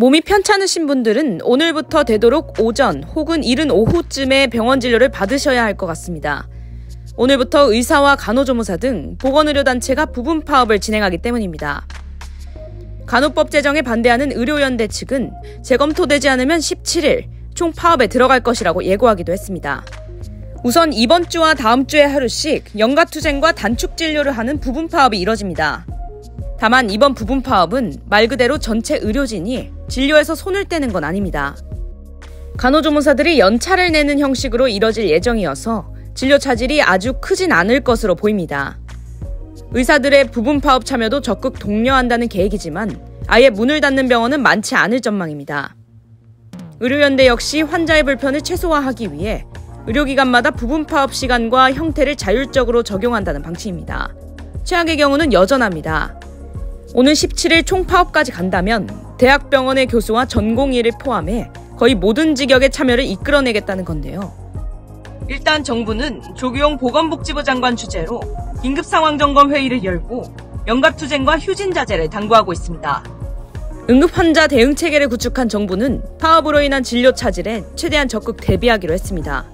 몸이 편찮으신 분들은 오늘부터 되도록 오전 혹은 이른 오후쯤에 병원 진료를 받으셔야 할 것 같습니다. 오늘부터 의사와 간호조무사 등 보건의료단체가 부분 파업을 진행하기 때문입니다. 간호법 제정에 반대하는 의료연대 측은 재검토되지 않으면 17일 총 파업에 들어갈 것이라고 예고하기도 했습니다. 우선 이번 주와 다음 주에 하루씩 연가 투쟁과 단축 진료를 하는 부분 파업이 이뤄집니다. 다만 이번 부분 파업은 말 그대로 전체 의료진이 진료에서 손을 떼는 건 아닙니다. 간호조무사들이 연차를 내는 형식으로 이뤄질 예정이어서 진료 차질이 아주 크진 않을 것으로 보입니다. 의사들의 부분 파업 참여도 적극 독려한다는 계획이지만 아예 문을 닫는 병원은 많지 않을 전망입니다. 의료연대 역시 환자의 불편을 최소화하기 위해 의료기관마다 부분 파업 시간과 형태를 자율적으로 적용한다는 방침입니다. 최악의 경우는 여전합니다. 오는 17일 총파업까지 간다면 대학병원의 교수와 전공의를 포함해 거의 모든 직역의 참여를 이끌어내겠다는 건데요. 일단 정부는 조규용 보건복지부 장관 주재로 긴급상황점검 회의를 열고 연갑투쟁과 휴진자제를 당부하고 있습니다. 응급환자 대응 체계를 구축한 정부는 파업으로 인한 진료 차질에 최대한 적극 대비하기로 했습니다.